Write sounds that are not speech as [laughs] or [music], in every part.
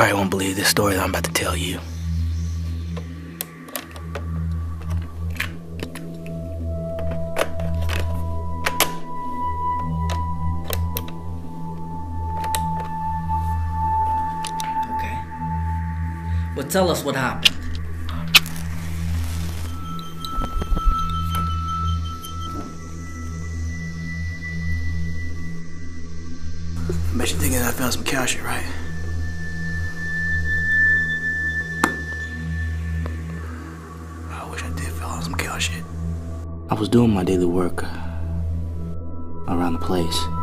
You probably won't believe this story that I'm about to tell you. Okay. Well, tell us what happened. I bet you're thinking I found some cow shit, right? Was doing my daily work around the place.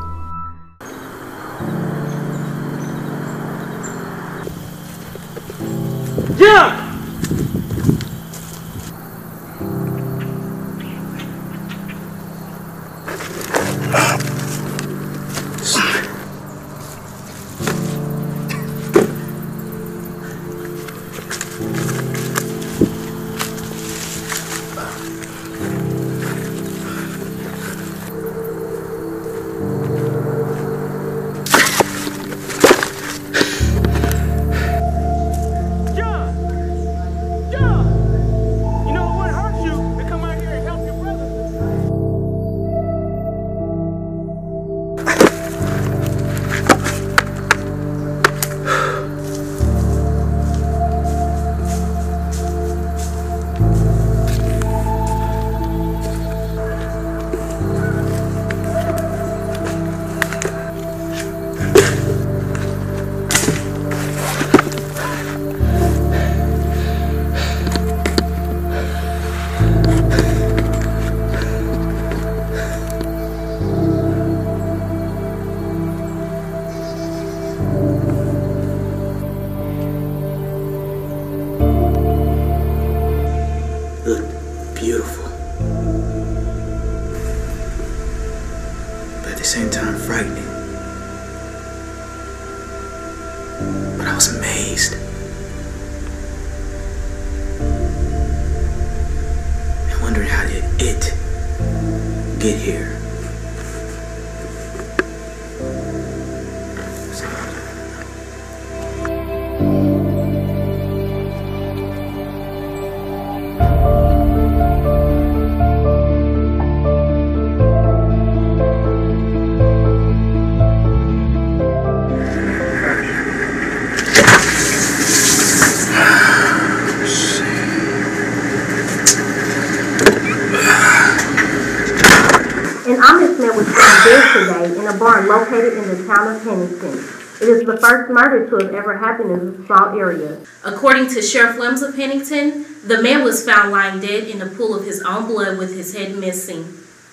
It is the first murder to have ever happened in this small area. According to Sheriff Lems of Pennington, the man was found lying dead in a pool of his own blood with his head missing.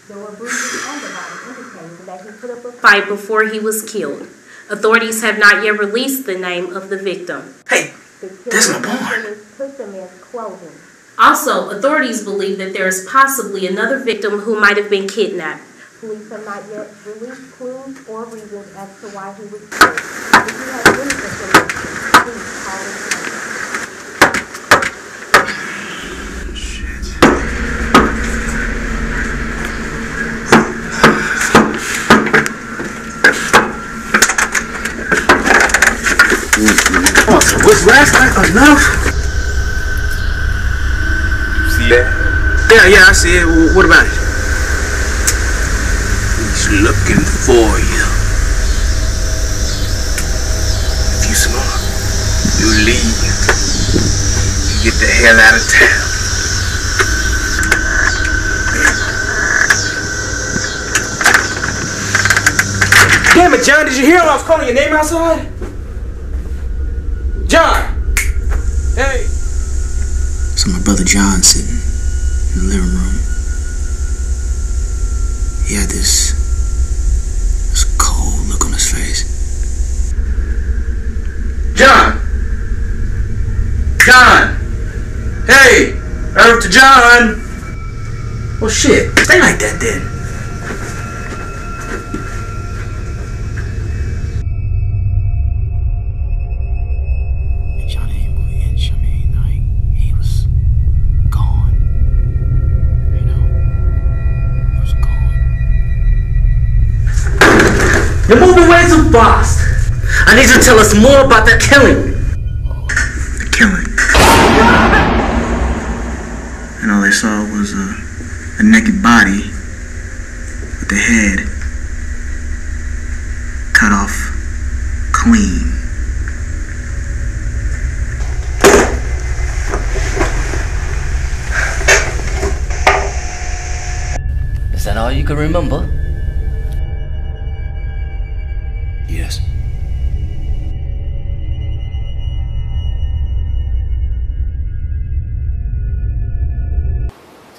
There were bruises on the body indicating that he put up a Fight before he was killed. Authorities have not yet released the name of the victim. Hey, That's my killer barn. put the man's clothing. Also, authorities believe that there is possibly another victim who might have been kidnapped. Police have not yet released clues or reasons as to why he was killed. If you have any information, please call this number. Oh, what's last night enough? See that? Yeah, yeah, I see it. What about it? He's looking for you. If you smart, you leave. You get the hell out of town. Damn it, John, did you hear him? I was calling your name outside? John! Hey! So my brother John sitting in the living room. He had this this cold look on his face. John! John! Hey! Earth to John! Well, shit, stay like that then. And ain't moving in. I mean, like, he was gone. You know, he was gone. You're moving way too fast. I need you to tell us more about that killing. The killing. And all they saw was a, a naked body with the head cut off clean. Is that all you can remember?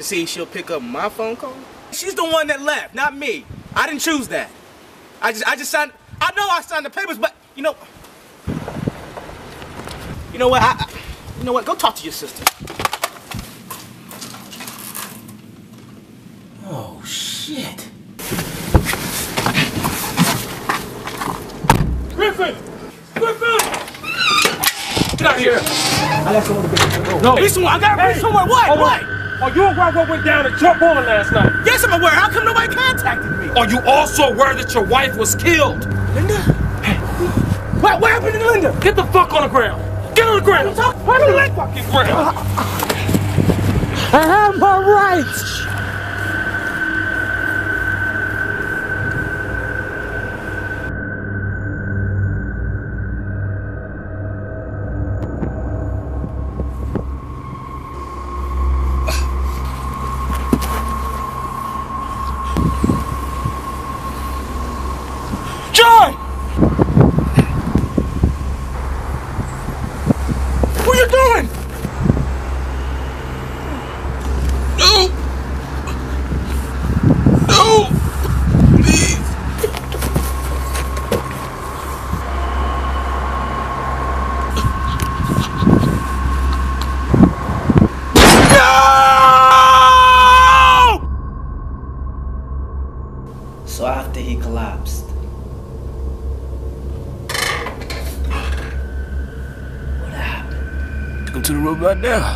See if she'll pick up my phone call? She's the one that left, not me. I didn't choose that. I just I just signed I know I signed the papers, but you know You know what? I, I you know what? Go talk to your sister. Oh, shit. Griffin! Griffin! Get out of here! I got somewhere to be. No. Be somewhere. I gotta be somewhere. What? What? Are you aware what went down at Trump Bowling last night? Yes, I'm aware. How come nobody contacted me? Are you also aware that your wife was killed? Linda? What, what happened to Linda? Get the fuck on the ground! Get on the ground! On the fucking ground! I have my rights. Now.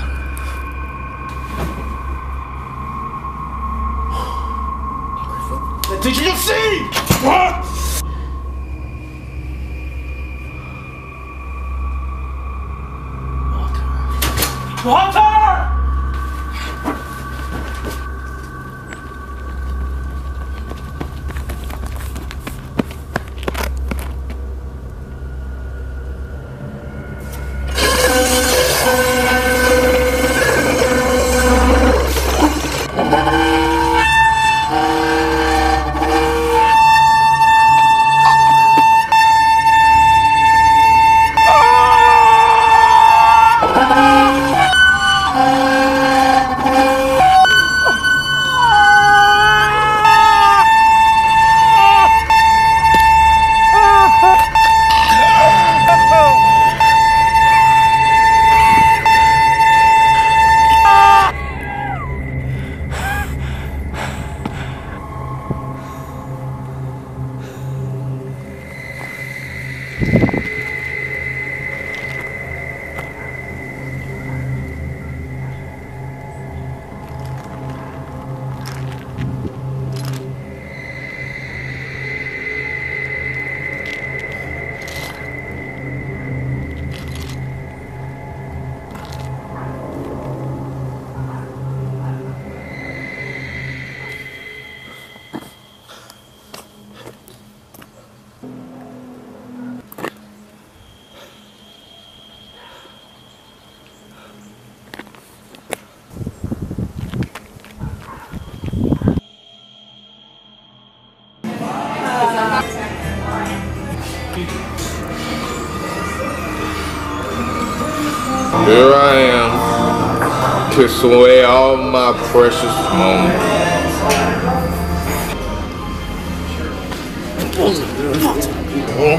Kiss away all my precious moments.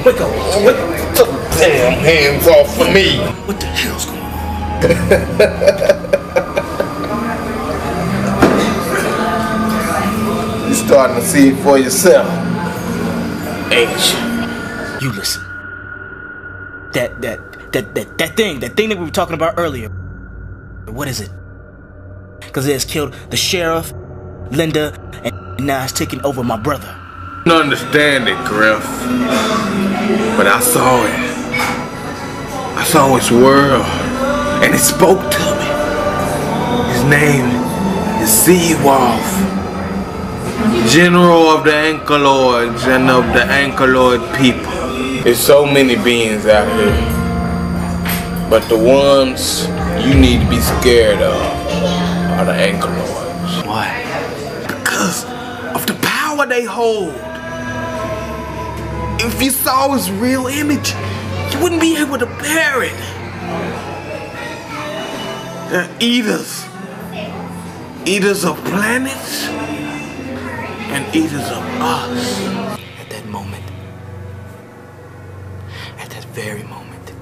Wake up, wake up. Damn hands off of me. What the hell's going on? [laughs] You're starting to see it for yourself. Ain't you? You listen. That that that that that thing, that thing that we were talking about earlier. Because it has killed the sheriff, Linda, and now it's taking over my brother. I don't understand it, Griff. But I saw it. I saw his world. And it spoke to me. His name is Sea Wolf, General of the Ankyloids and of the Ankyloid people. There's so many beings out here. But the ones you need to be scared of are the Ankyloids. Why? Because of the power they hold. If you saw his real image, you wouldn't be able to bear it. They're eaters. Eaters of planets and eaters of us. At that moment, at that very moment,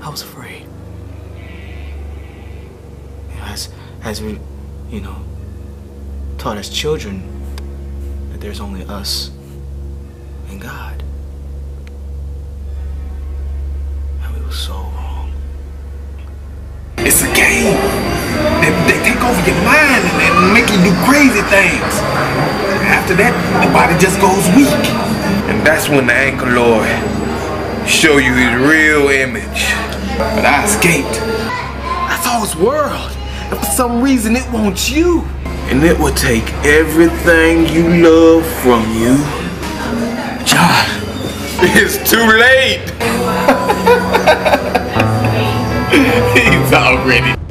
I was afraid. As, as we, you know, taught as children that there's only us and God. And we were so wrong. It's a game. They, they take over your mind and, and make you do crazy things. After that, the body just goes weak. And that's when the Ankyloid show you his real image. But I escaped. I saw his world. For some reason, it wants you. And it will take everything you love from you. John! [laughs] It's too late. [laughs] He's already.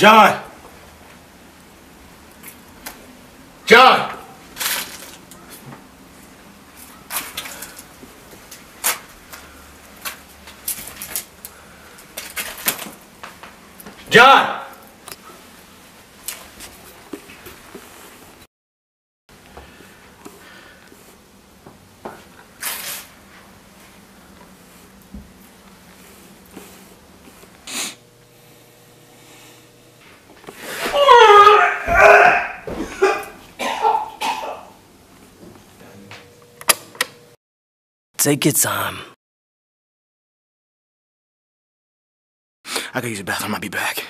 John! John! Take your time. I gotta use the bathroom. I'll be back.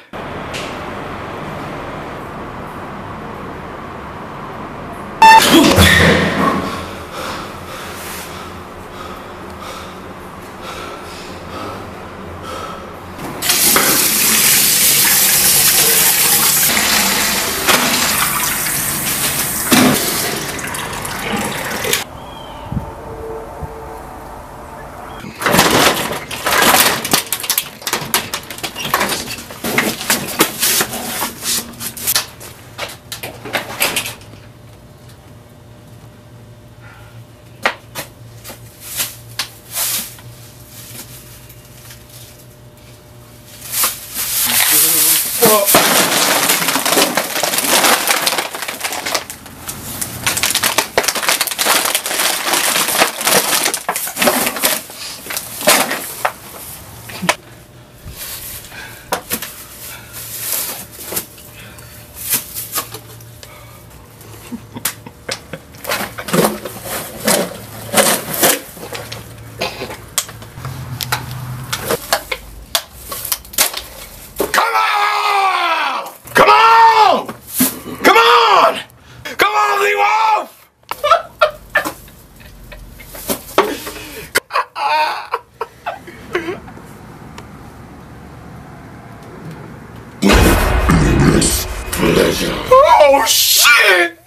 Come on! Come on! Come on! Come on, Lee Wolf! Oh shit!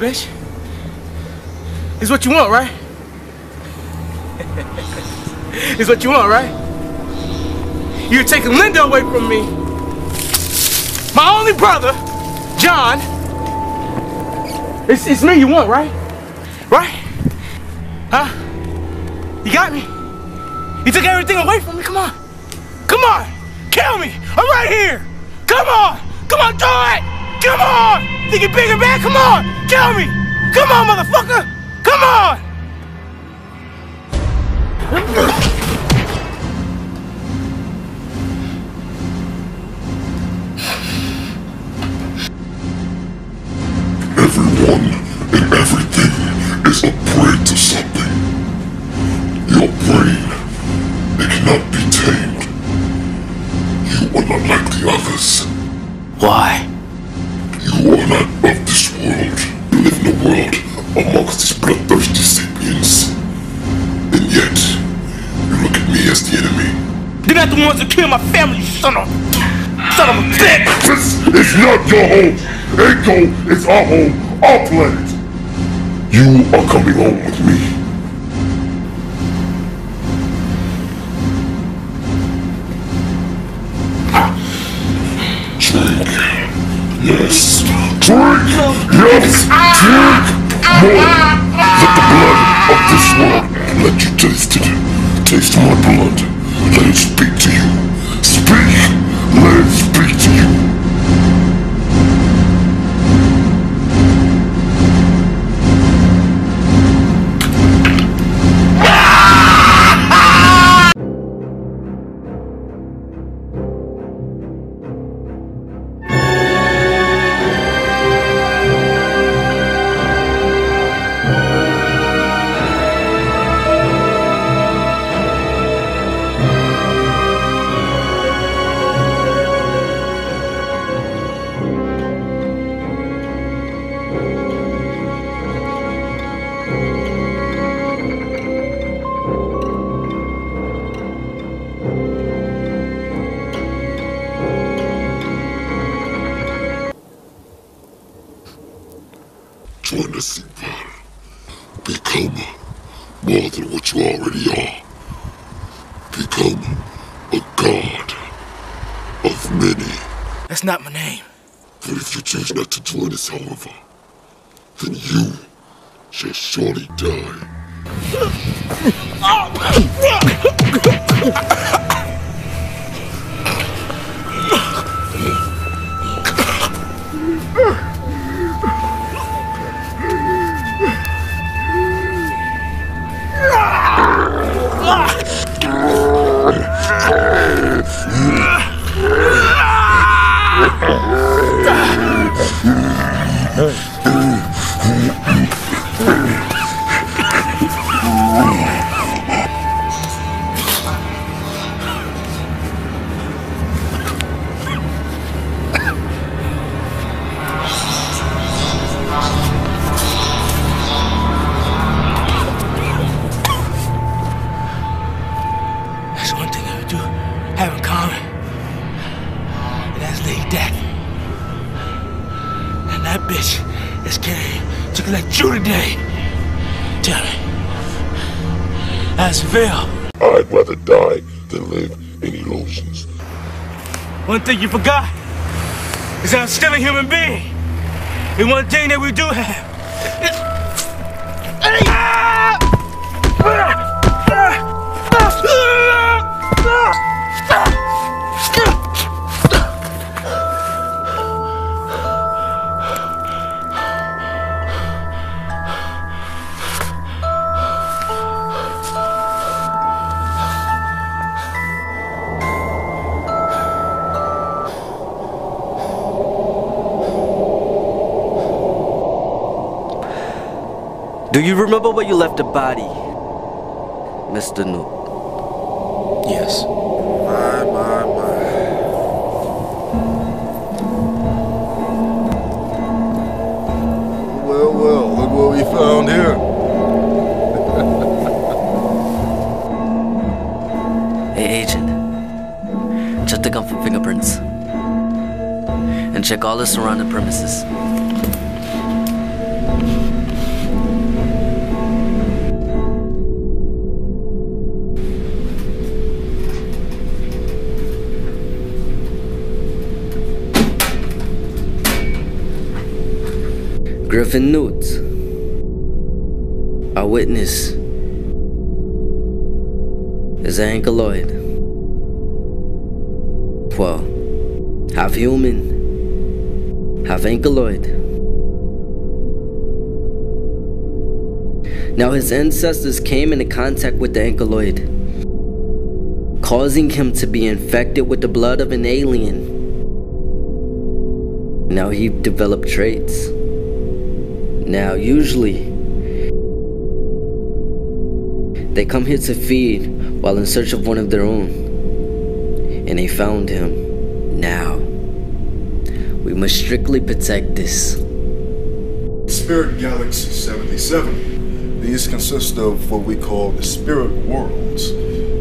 Bitch. It's what you want, right? [laughs] it's what you want, right? You're taking Linda away from me. My only brother, John. It's, it's me you want, right? Right? Huh? You got me? You took everything away from me? Come on. Come on. Kill me. I'm right here. Come on. Come on, do it. Come on. Think you're bigger, man? Come on. Kill me. Come on, motherfucker. Come on! Son of son of a bitch! This is not your home. Echo is our home, our planet. You are coming home with me. Drink. Yes. Drink. Yes. Drink. More. Let the blood of this world let you taste it. Taste my blood. Let it speak to you. Let That's Do you remember where you left the body, Mr. Newt? Yes. My, my, my. Well, well, look what we found here. [laughs] Hey, agent. Check the gun for fingerprints. And check all the surrounding premises. Griffin Newt, our witness, is an ankyloid. Well, half human, half ankyloid. Now, his ancestors came into contact with the ankyloid, causing him to be infected with the blood of an alien. Now he developed traits. Now, usually, they come here to feed while in search of one of their own. And they found him. Now, we must strictly protect this. Spirit Galaxy 77. These consist of what we call the spirit worlds.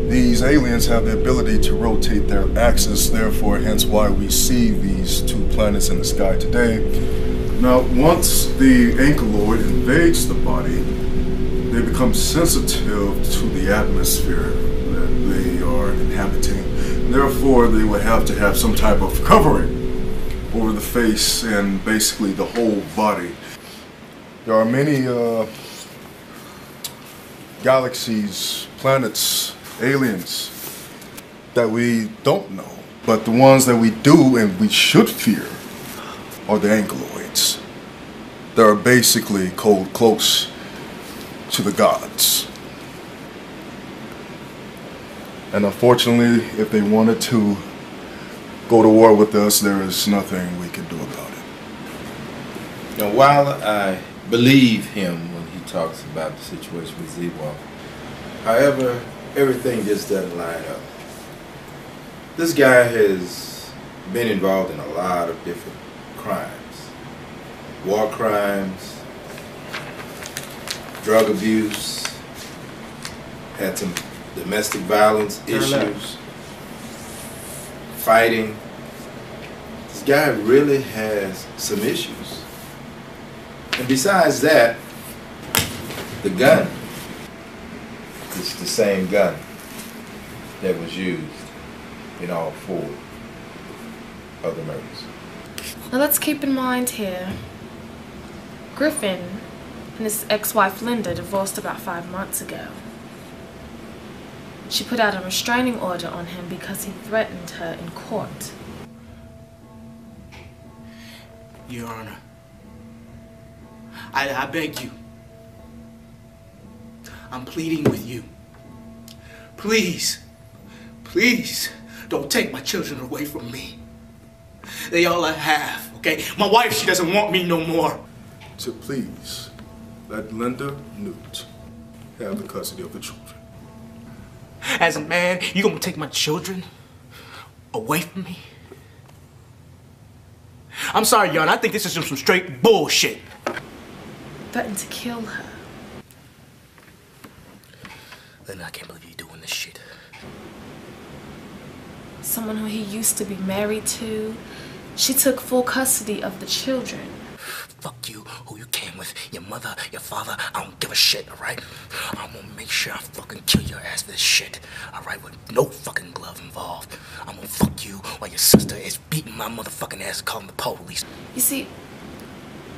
These aliens have the ability to rotate their axis, therefore, hence why we see these two planets in the sky today. Now, once the ankyloid invades the body, they become sensitive to the atmosphere that they are inhabiting. Therefore, they would have to have some type of covering over the face and basically the whole body. There are many uh, galaxies, planets, aliens that we don't know. But the ones that we do and we should fear are the They are basically cold close to the gods. And unfortunately, if they wanted to go to war with us, there is nothing we can do about it. Now, while I believe him when he talks about the situation with Zewalk, however, everything just doesn't line up. This guy has been involved in a lot of different crimes. War crimes, drug abuse, had some domestic violence issues, fighting. This guy really has some issues. And besides that, the gun is the same gun that was used in all four of the murders. Now let's keep in mind here, Griffin and his ex-wife Linda divorced about five months ago. She put out a restraining order on him because he threatened her in court. Your Honor, I, I beg you. I'm pleading with you. Please, please, don't take my children away from me. They all I have, okay? My wife, she doesn't want me no more. To please let Linda Newt have the custody of the children. As a man, you gonna take my children away from me? I'm sorry, Your Honor, I think this is some, some straight bullshit. Threatened to kill her. Linda, I can't believe you're doing this shit. Someone who he used to be married to. She took full custody of the children. Fuck you, you came with, your mother, your father, I don't give a shit, alright? I'm gonna make sure I fucking kill your ass for this shit, alright? With no fucking glove involved. I'm gonna fuck you while your sister is beating my motherfucking ass and calling the police. You see,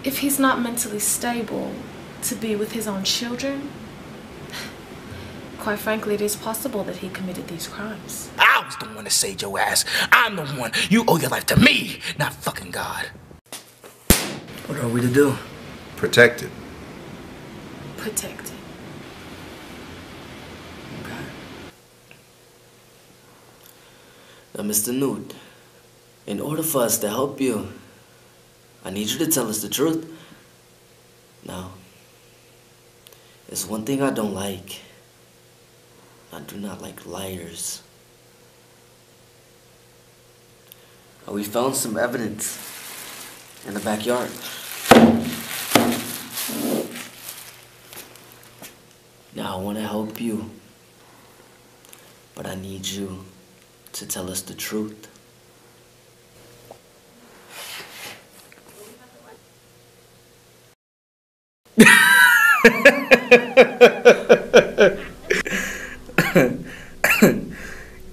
if he's not mentally stable to be with his own children, quite frankly, it is possible that he committed these crimes. I was the one that saved your ass. I'm the one. You owe your life to me, not fucking God. What are we to do? Protect Protected. Protect it. Now, Mr. Newt, in order for us to help you, I need you to tell us the truth. Now, there's one thing I don't like. I do not like liars. We found some evidence in the backyard. Now, I want to help you, but I need you to tell us the truth.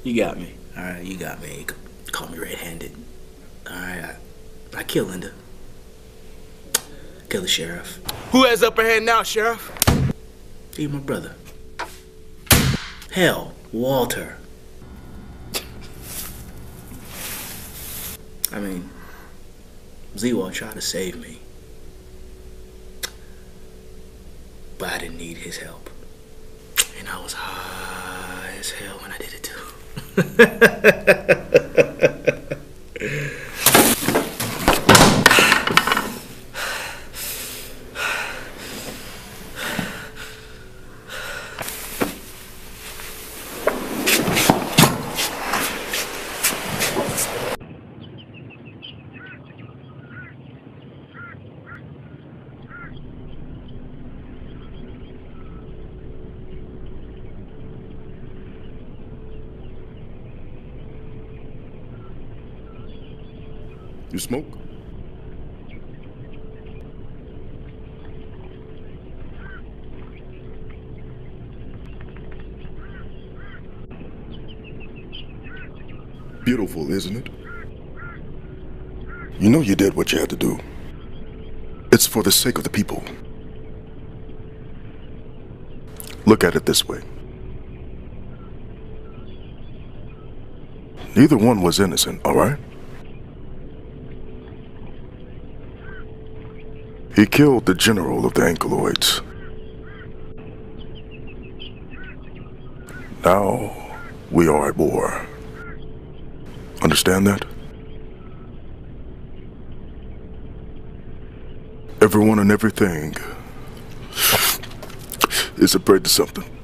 you got me. All right, you got me. Call me red-handed. All right, I, I kill Linda. Kill the sheriff. Who has upper hand now, Sheriff? He's my brother. Hell, Walter. I mean, Zewald tried to save me. But I didn't need his help. And I was high as hell when I did it too. [laughs] You smoke? Beautiful, isn't it? You know you did what you had to do. It's for the sake of the people. Look at it this way. Neither one was innocent, all He killed the general of the Ankyloids. Now we are at war. Understand that? Everyone and everything is afraid of something.